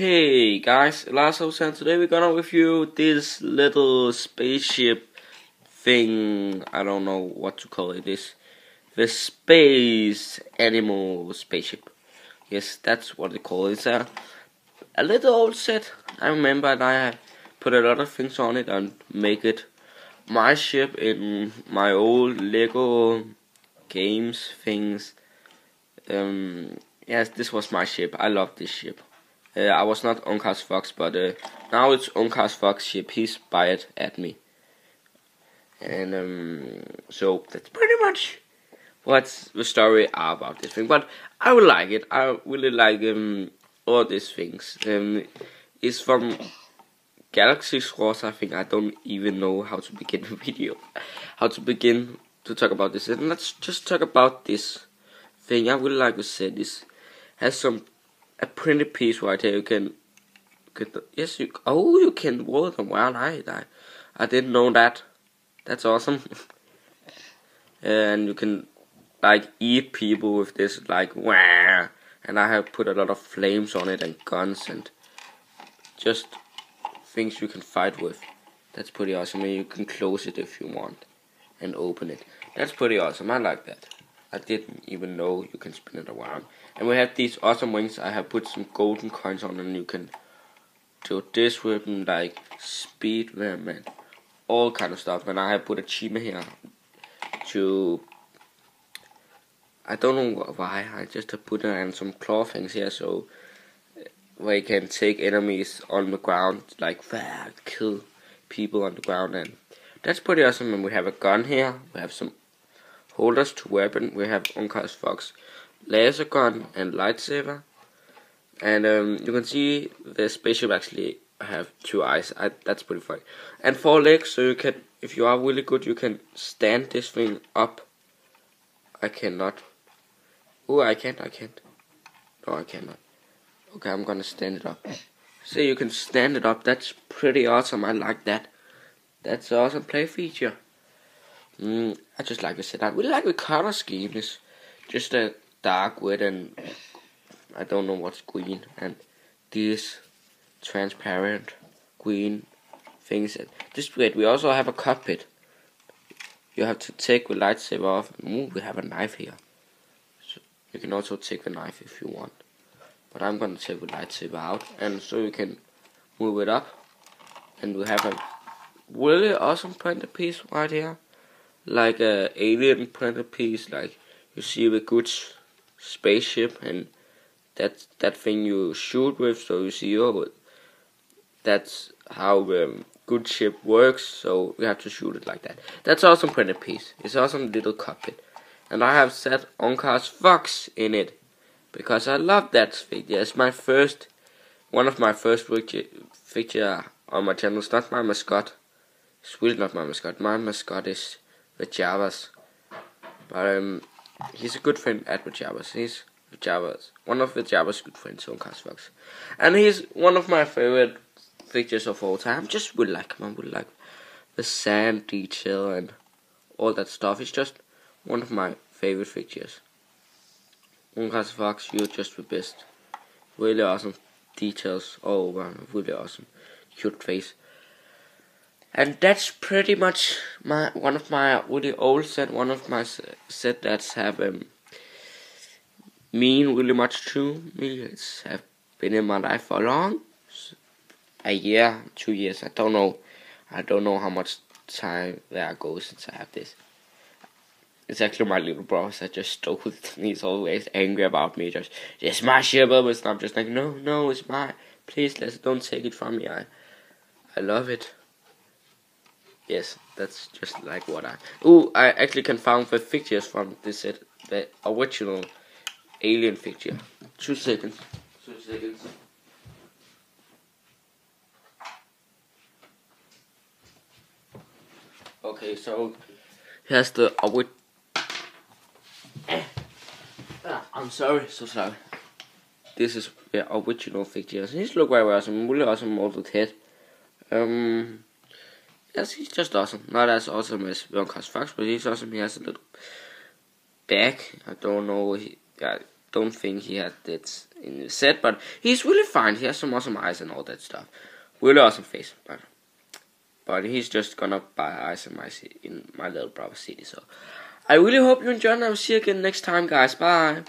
Hey guys, Lasso and today we're gonna review this little spaceship thing. I don't know what to call it. This the space animal spaceship. Yes, that's what they call it. It's a a little old set. I remember and I put a lot of things on it and make it my ship in my old Lego games things. Um, yes, this was my ship. I love this ship. Uh, I was not Uncas Fox, but uh, now it's Uncas Fox ship. He's it at me. And um, so that's pretty much what's the story about this thing. But I would like it. I really like um, all these things. Um, it's from Galaxy Wars. I think I don't even know how to begin the video. How to begin to talk about this. And let's just talk about this thing. I would like to say this has some a printed piece right here. You can get yes you oh you can roll them. I I I didn't know that. That's awesome. and you can like eat people with this like wah and I have put a lot of flames on it and guns and just things you can fight with. That's pretty awesome. And you can close it if you want and open it. That's pretty awesome. I like that. I didn't even know you can spin it around. And we have these awesome wings. I have put some golden coins on and you can do this with them like speed them and all kind of stuff. And I have put a chima here to I don't know why. I just put in some claw things here so you can take enemies on the ground like kill people on the ground and that's pretty awesome. And we have a gun here. We have some holders to weapon. We have Uncas Fox laser gun and lightsaber. And um, you can see the spaceship actually have two eyes. I, that's pretty funny. And four legs, so you can, if you are really good, you can stand this thing up. I cannot. Oh, I can't, I can't. No, I cannot. Okay, I'm gonna stand it up. So you can stand it up. That's pretty awesome. I like that. That's awesome play feature. Mm, I just like I said, I really like the color scheme. It's just a dark red and I don't know what's green and these transparent green things. This red. We also have a cockpit. You have to take the lightsaber off. Ooh, we have a knife here. So you can also take the knife if you want. But I'm gonna take the lightsaber out, and so you can move it up. And we have a really awesome printed piece right here, like a alien printed piece, like you see the good spaceship and that that thing you shoot with. So you see, oh, that's how the um, good ship works. So we have to shoot it like that. That's awesome printed piece. It's awesome little cockpit, and I have set Uncas Fox in it because I love that figure. It's my first, one of my first figure on my channel. It's not my mascot. It's really not my mascot. My mascot is the Javas. But um, he's a good friend at the Javas. He's Javas, one of the Javas' good friends on Fox. And he's one of my favorite figures of all time. Just would like him. I would like the sand detail and all that stuff. It's just one of my favorite figures. Uncas Fox, you're just the best. Really awesome details all over. Really awesome. Cute face. And that's pretty much my one of my really old set. One of my set that's have um, mean really much to me. It's have been in my life for long, a year, two years. I don't know. I don't know how much time there goes since I have this. It's actually my little brother that just stole it. He's always angry about me. Just, it's my ship, but I'm just like, no, no, it's my. Please, let's don't take it from me. I, I love it. Yes, that's just like what I. Oh, I actually can find the pictures from this set, the original alien picture. Two seconds. Two seconds. Okay, so here's the original Ah, I'm sorry, so sorry. This is the original pictures. He's look very awesome, really awesome molded head. Um, yes, he's just awesome. Not as awesome as Uncas Fox, but he's awesome. He has a little back. I don't know. He, I don't think he had that in the set, but he's really fine. He has some awesome eyes and all that stuff. Really awesome face, but but he's just gonna buy ice in my in my little brother city. So I really hope you enjoyed, and I will see you again next time, guys. Bye.